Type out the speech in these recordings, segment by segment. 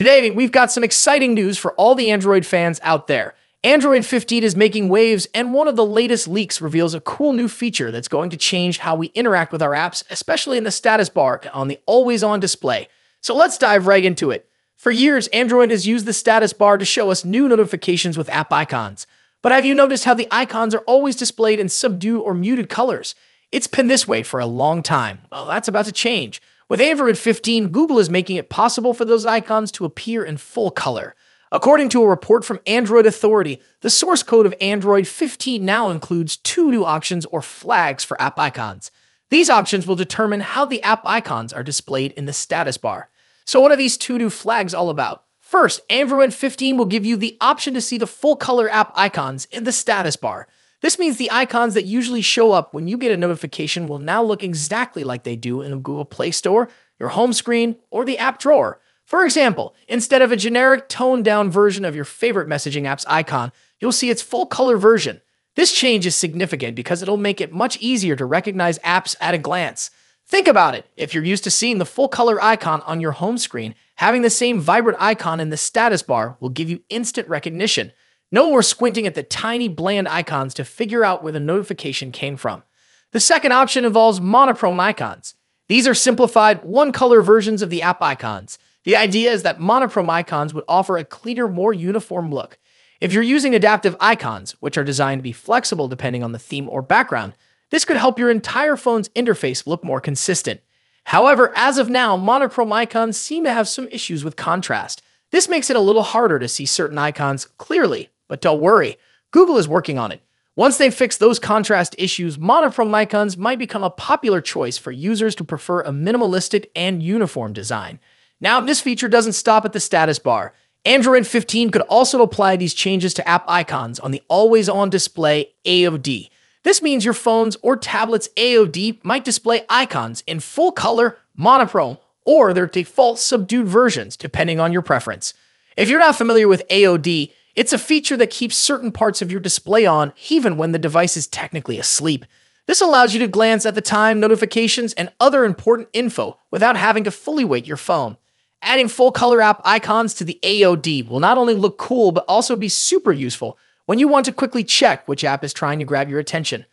Today, we've got some exciting news for all the Android fans out there. Android 15 is making waves, and one of the latest leaks reveals a cool new feature that's going to change how we interact with our apps, especially in the status bar on the always on display. So let's dive right into it. For years, Android has used the status bar to show us new notifications with app icons. But have you noticed how the icons are always displayed in subdued or muted colors? It's been this way for a long time. Well, that's about to change. With Android 15, Google is making it possible for those icons to appear in full color. According to a report from Android Authority, the source code of Android 15 now includes two new options or flags for app icons. These options will determine how the app icons are displayed in the status bar. So what are these two new flags all about? First, Android 15 will give you the option to see the full color app icons in the status bar. This means the icons that usually show up when you get a notification will now look exactly like they do in the Google Play Store, your home screen, or the app drawer. For example, instead of a generic toned down version of your favorite messaging app's icon, you'll see its full color version. This change is significant because it'll make it much easier to recognize apps at a glance. Think about it. If you're used to seeing the full color icon on your home screen, having the same vibrant icon in the status bar will give you instant recognition. No more squinting at the tiny, bland icons to figure out where the notification came from. The second option involves monochrome icons. These are simplified, one color versions of the app icons. The idea is that monochrome icons would offer a cleaner, more uniform look. If you're using adaptive icons, which are designed to be flexible depending on the theme or background, this could help your entire phone's interface look more consistent. However, as of now, monochrome icons seem to have some issues with contrast. This makes it a little harder to see certain icons clearly but don't worry, Google is working on it. Once they fix those contrast issues, monochrome icons might become a popular choice for users to prefer a minimalistic and uniform design. Now, this feature doesn't stop at the status bar. Android 15 could also apply these changes to app icons on the always on display AOD. This means your phone's or tablet's AOD might display icons in full color, monochrome, or their default subdued versions, depending on your preference. If you're not familiar with AOD, it's a feature that keeps certain parts of your display on even when the device is technically asleep. This allows you to glance at the time, notifications, and other important info without having to fully wake your phone. Adding full color app icons to the AOD will not only look cool, but also be super useful when you want to quickly check which app is trying to grab your attention.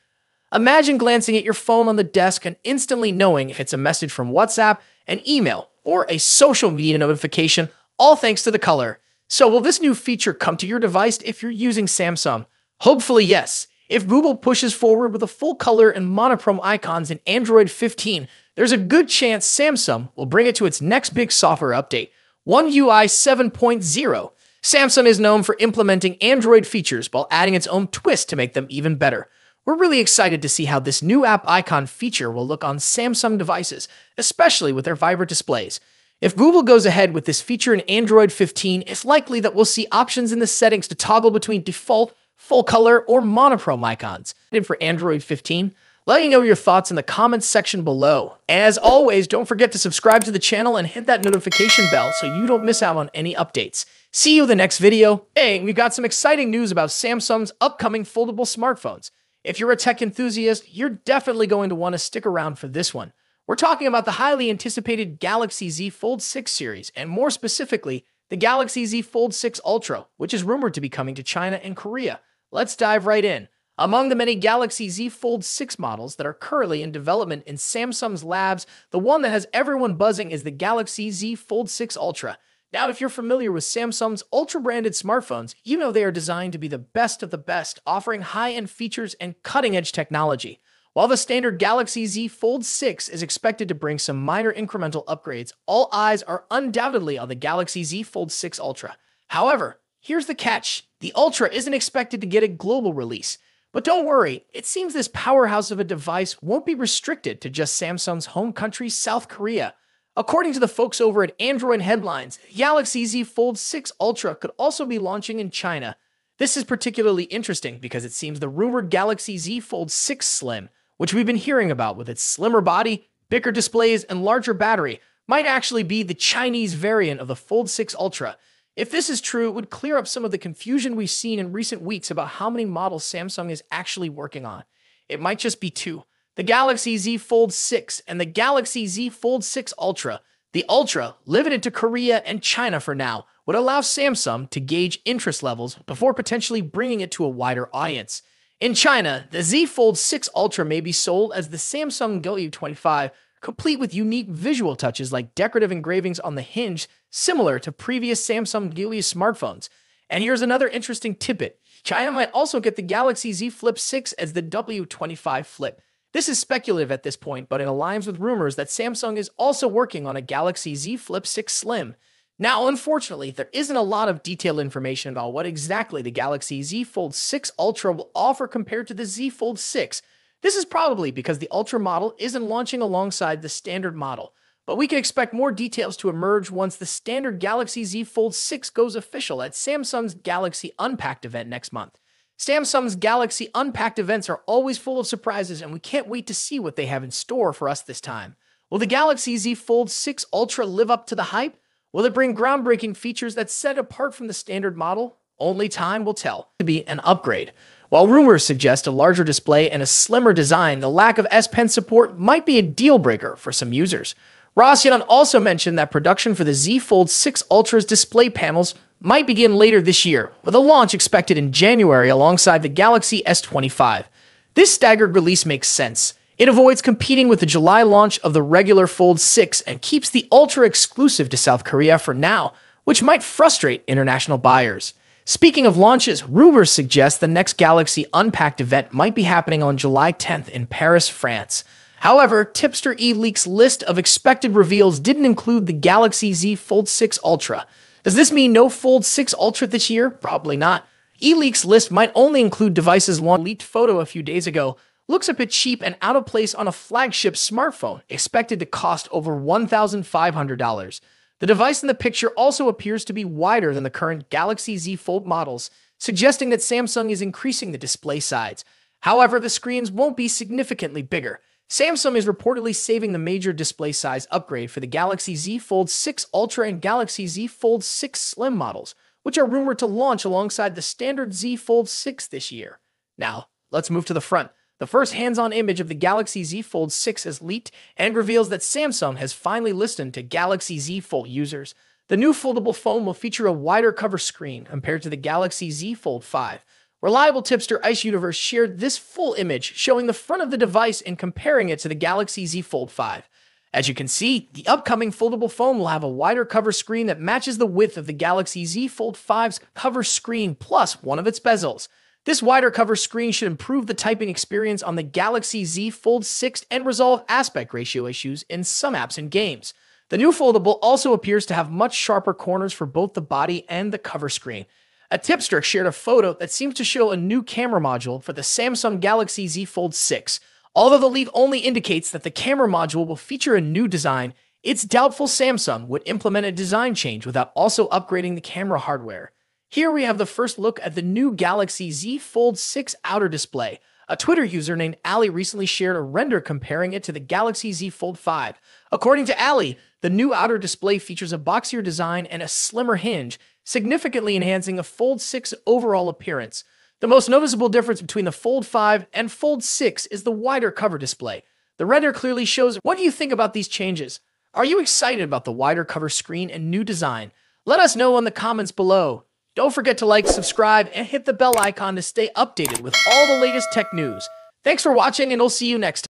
Imagine glancing at your phone on the desk and instantly knowing if it's a message from WhatsApp, an email, or a social media notification, all thanks to the color. So will this new feature come to your device if you're using Samsung? Hopefully yes. If Google pushes forward with a full color and monochrome icons in Android 15, there's a good chance Samsung will bring it to its next big software update, One UI 7.0. Samsung is known for implementing Android features while adding its own twist to make them even better. We're really excited to see how this new app icon feature will look on Samsung devices, especially with their vibrant displays. If Google goes ahead with this feature in Android 15, it's likely that we'll see options in the settings to toggle between default, full color, or monochrome icons. And for Android 15, let me know your thoughts in the comments section below. As always, don't forget to subscribe to the channel and hit that notification bell so you don't miss out on any updates. See you in the next video. Hey, we've got some exciting news about Samsung's upcoming foldable smartphones. If you're a tech enthusiast, you're definitely going to want to stick around for this one. We're talking about the highly anticipated Galaxy Z Fold 6 series, and more specifically, the Galaxy Z Fold 6 Ultra, which is rumored to be coming to China and Korea. Let's dive right in. Among the many Galaxy Z Fold 6 models that are currently in development in Samsung's labs, the one that has everyone buzzing is the Galaxy Z Fold 6 Ultra. Now, if you're familiar with Samsung's Ultra branded smartphones, you know they are designed to be the best of the best, offering high end features and cutting edge technology. While the standard Galaxy Z Fold 6 is expected to bring some minor incremental upgrades, all eyes are undoubtedly on the Galaxy Z Fold 6 Ultra. However, here's the catch the Ultra isn't expected to get a global release. But don't worry, it seems this powerhouse of a device won't be restricted to just Samsung's home country, South Korea. According to the folks over at Android Headlines, Galaxy Z Fold 6 Ultra could also be launching in China. This is particularly interesting because it seems the rumored Galaxy Z Fold 6 Slim which we've been hearing about with its slimmer body, bigger displays, and larger battery, might actually be the Chinese variant of the Fold 6 Ultra. If this is true, it would clear up some of the confusion we've seen in recent weeks about how many models Samsung is actually working on. It might just be two the Galaxy Z Fold 6 and the Galaxy Z Fold 6 Ultra. The Ultra, limited to Korea and China for now, would allow Samsung to gauge interest levels before potentially bringing it to a wider audience. In China, the Z Fold 6 Ultra may be sold as the Samsung Galaxy 25, complete with unique visual touches like decorative engravings on the hinge, similar to previous Samsung Galaxy smartphones. And here's another interesting tidbit. China might also get the Galaxy Z Flip 6 as the W25 Flip. This is speculative at this point, but it aligns with rumors that Samsung is also working on a Galaxy Z Flip 6 Slim. Now, unfortunately, there isn't a lot of detailed information about what exactly the Galaxy Z Fold 6 Ultra will offer compared to the Z Fold 6. This is probably because the Ultra model isn't launching alongside the standard model, but we can expect more details to emerge once the standard Galaxy Z Fold 6 goes official at Samsung's Galaxy Unpacked event next month. Samsung's Galaxy Unpacked events are always full of surprises, and we can't wait to see what they have in store for us this time. Will the Galaxy Z Fold 6 Ultra live up to the hype? Will it bring groundbreaking features that set apart from the standard model? Only time will tell. To be an upgrade. While rumors suggest a larger display and a slimmer design, the lack of S Pen support might be a deal breaker for some users. Ross Young also mentioned that production for the Z Fold 6 Ultra's display panels might begin later this year, with a launch expected in January alongside the Galaxy S25. This staggered release makes sense. It avoids competing with the July launch of the regular Fold 6 and keeps the Ultra exclusive to South Korea for now, which might frustrate international buyers. Speaking of launches, rumors suggest the next Galaxy Unpacked event might be happening on July 10th in Paris, France. However, Tipster Evleaks list of expected reveals didn't include the Galaxy Z Fold 6 Ultra. Does this mean no Fold 6 Ultra this year? Probably not. Evleaks list might only include devices launched leaked photo a few days ago, looks a bit cheap and out of place on a flagship smartphone, expected to cost over $1,500. The device in the picture also appears to be wider than the current Galaxy Z Fold models, suggesting that Samsung is increasing the display size. However, the screens won't be significantly bigger. Samsung is reportedly saving the major display size upgrade for the Galaxy Z Fold 6 Ultra and Galaxy Z Fold 6 Slim models, which are rumored to launch alongside the standard Z Fold 6 this year. Now, let's move to the front. The first hands-on image of the Galaxy Z Fold 6 is leaked and reveals that Samsung has finally listened to Galaxy Z Fold users. The new foldable phone will feature a wider cover screen compared to the Galaxy Z Fold 5. Reliable tipster Ice Universe shared this full image showing the front of the device and comparing it to the Galaxy Z Fold 5. As you can see, the upcoming foldable phone will have a wider cover screen that matches the width of the Galaxy Z Fold 5's cover screen plus one of its bezels. This wider cover screen should improve the typing experience on the Galaxy Z Fold 6 and resolve aspect ratio issues in some apps and games. The new foldable also appears to have much sharper corners for both the body and the cover screen. A tipster shared a photo that seems to show a new camera module for the Samsung Galaxy Z Fold 6. Although the leak only indicates that the camera module will feature a new design, it's doubtful Samsung would implement a design change without also upgrading the camera hardware. Here we have the first look at the new Galaxy Z Fold 6 outer display. A Twitter user named Ali recently shared a render comparing it to the Galaxy Z Fold 5. According to Ali, the new outer display features a boxier design and a slimmer hinge, significantly enhancing a Fold 6 overall appearance. The most noticeable difference between the Fold 5 and Fold 6 is the wider cover display. The render clearly shows what do you think about these changes? Are you excited about the wider cover screen and new design? Let us know in the comments below. Don't forget to like, subscribe, and hit the bell icon to stay updated with all the latest tech news. Thanks for watching, and we'll see you next time.